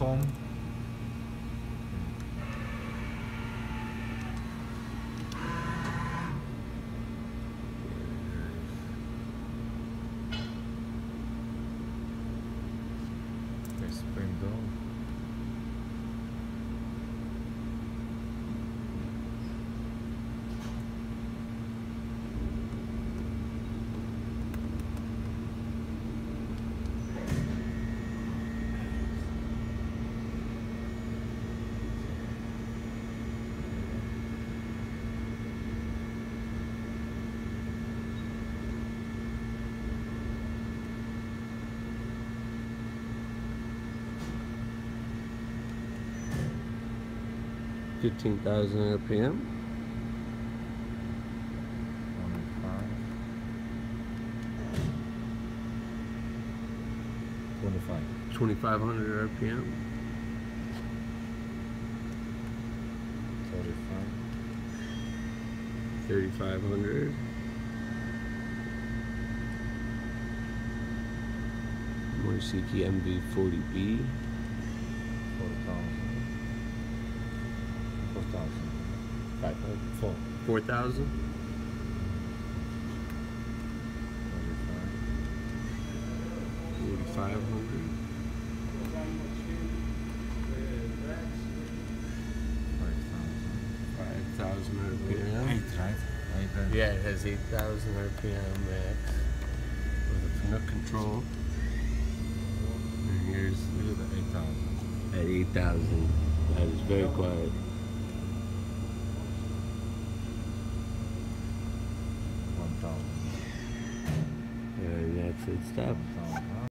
Tom. 15,000 RPM. Twenty-five. Twenty-five hundred RPM. Thirty-five. Thirty-five hundred. Mori-Seiki MV40B. Four thousand. Four thousand. Five. uh, Four. Four thousand. Thirty-five. Forty-five hundred. Five thousand. Five thousand RPM. Eight, right? Eight. Yeah, it has eight thousand RPM max with a Fanuc control. And here's Look the eight thousand. at eight thousand. That is very quiet. One thousand. And that's. One thousand.